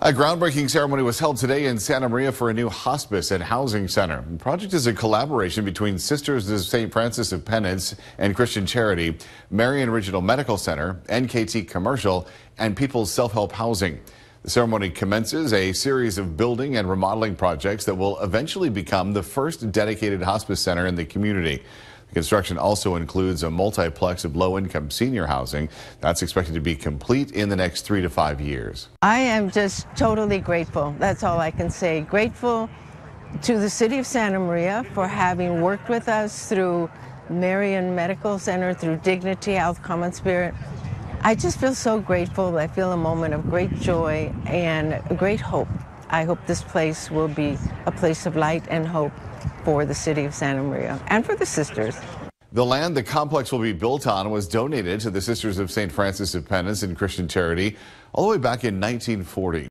A groundbreaking ceremony was held today in Santa Maria for a new hospice and housing center. The project is a collaboration between Sisters of St. Francis of Penance and Christian Charity, Marian Regional Medical Center, NKT Commercial, and People's Self-Help Housing. The ceremony commences a series of building and remodeling projects that will eventually become the first dedicated hospice center in the community. Construction also includes a multiplex of low-income senior housing. That's expected to be complete in the next three to five years. I am just totally grateful. That's all I can say. Grateful to the city of Santa Maria for having worked with us through Marian Medical Center, through Dignity Health Common Spirit. I just feel so grateful. I feel a moment of great joy and great hope. I hope this place will be a place of light and hope for the city of Santa Maria and for the sisters. The land the complex will be built on was donated to the Sisters of St. Francis of Penance and Christian Charity all the way back in 1940.